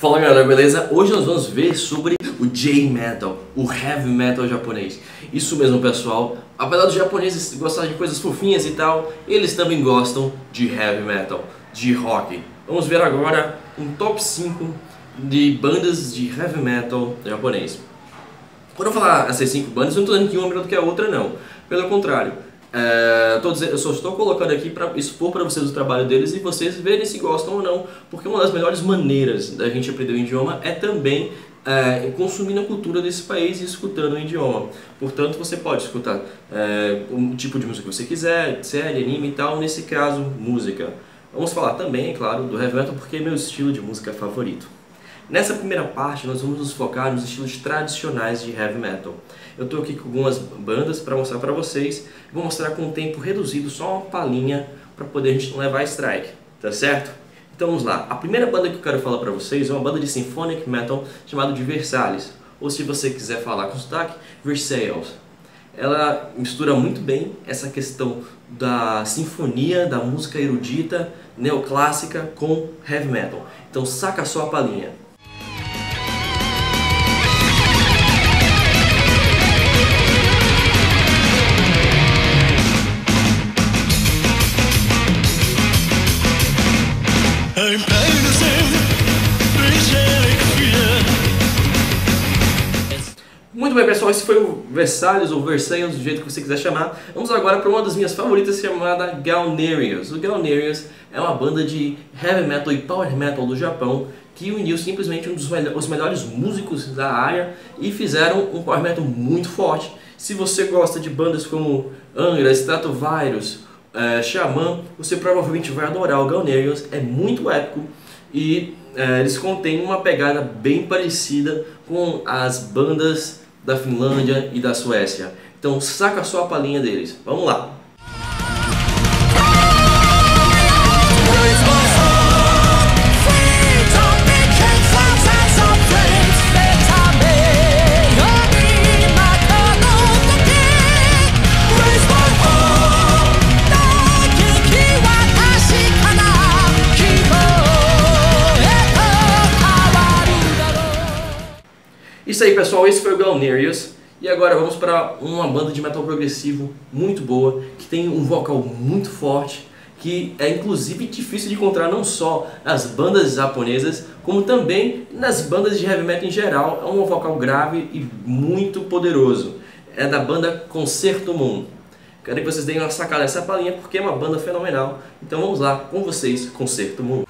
Fala galera, beleza? Hoje nós vamos ver sobre o J-Metal, o Heavy Metal japonês. Isso mesmo pessoal, apesar dos japoneses gostarem de coisas fofinhas e tal, eles também gostam de Heavy Metal, de rock. Vamos ver agora um top 5 de bandas de Heavy Metal japonês. Quando eu falar essas 5 bandas, eu não estou dizendo que uma é melhor do que a outra não, pelo contrário. É, dizendo, eu só estou colocando aqui para expor para vocês o trabalho deles e vocês verem se gostam ou não, porque uma das melhores maneiras da gente aprender o idioma é também é, consumindo a cultura desse país e escutando o idioma. Portanto, você pode escutar é, o tipo de música que você quiser, série, anime e tal, nesse caso, música. Vamos falar também, é claro, do heavy metal porque é meu estilo de música favorito. Nessa primeira parte, nós vamos nos focar nos estilos tradicionais de heavy metal. Eu estou aqui com algumas bandas para mostrar para vocês. Vou mostrar com um tempo reduzido, só uma palhinha, para poder a gente não levar strike, tá certo? Então vamos lá. A primeira banda que eu quero falar para vocês é uma banda de symphonic metal chamada de Versalhes, ou se você quiser falar com sotaque, Versailles. Ela mistura muito bem essa questão da sinfonia, da música erudita, neoclássica com heavy metal. Então saca só a palhinha. Muito bem, pessoal, esse foi o Versalhes ou Versailles, do jeito que você quiser chamar. Vamos agora para uma das minhas favoritas chamada Galnerius. O Galnerius é uma banda de heavy metal e power metal do Japão que uniu simplesmente um dos os melhores músicos da área e fizeram um power metal muito forte. Se você gosta de bandas como Angra, Stratovarius, é, Xamã, você provavelmente vai adorar o Galnerius. É muito épico e é, eles contêm uma pegada bem parecida com as bandas da Finlândia e da Suécia. Então saca só a palhinha deles. Vamos lá! Isso aí pessoal, esse foi o Galnerius. E agora vamos para uma banda de metal progressivo muito boa, que tem um vocal muito forte, que é inclusive difícil de encontrar não só nas bandas japonesas, como também nas bandas de heavy metal em geral. É um vocal grave e muito poderoso. É da banda Concerto Moon. Quero que vocês deem uma sacada nessa palhinha porque é uma banda fenomenal. Então vamos lá com vocês, Concerto Moon.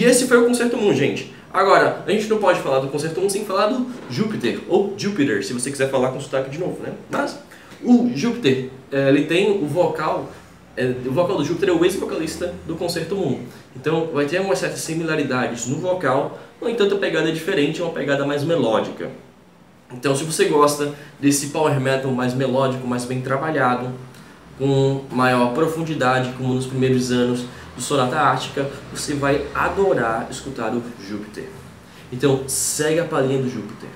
E esse foi o Concerto Moon, gente. Agora, a gente não pode falar do Concerto Moon sem falar do Júpiter, ou Jupiter, se você quiser falar com sotaque de novo, né? Mas o Júpiter, é, ele tem o vocal, é, o vocal do Júpiter é o ex-vocalista do Concerto Moon. Então vai ter umas certas similaridades no vocal, no entanto a pegada é diferente, é uma pegada mais melódica. Então se você gosta desse power metal mais melódico, mais bem trabalhado, com maior profundidade, como nos primeiros anos do Sonata Ártica, você vai adorar escutar o Júpiter. Então, segue a palhinha do Júpiter.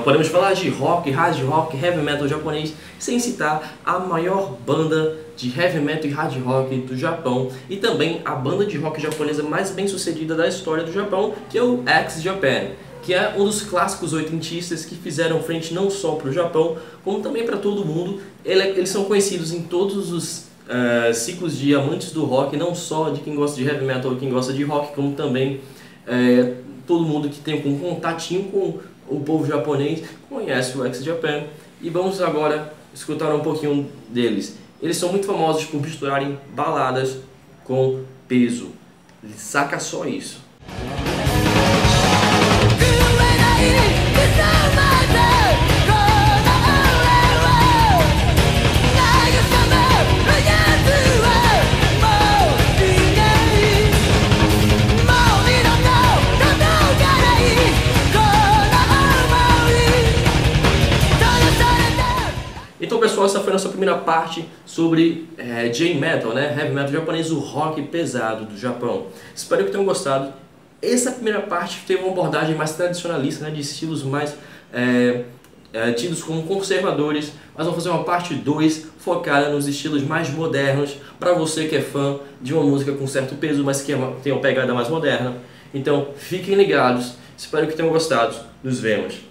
Não podemos falar de rock, hard rock, heavy metal japonês sem citar a maior banda de heavy metal e hard rock do Japão e também a banda de rock japonesa mais bem sucedida da história do Japão, que é o X Japan, que é um dos clássicos oitentistas que fizeram frente não só para o Japão, como também para todo mundo. Eles são conhecidos em todos os uh, ciclos de amantes do rock, não só de quem gosta de heavy metal ou quem gosta de rock, como também uh, todo mundo que tem um contatinho com o povo japonês conhece o X-Japan. E vamos agora escutar um pouquinho deles. Eles são muito famosos por misturarem baladas com peso. Saca só isso. Pessoal, essa foi a nossa primeira parte sobre é, J-Metal, né? Heavy Metal japonês, o rock pesado do Japão. Espero que tenham gostado. Essa primeira parte teve uma abordagem mais tradicionalista, né? De estilos mais é, é, tidos como conservadores, mas vamos fazer uma parte 2 focada nos estilos mais modernos, para você que é fã de uma música com certo peso, mas que é tem uma pegada mais moderna. Então, fiquem ligados, espero que tenham gostado. Nos vemos.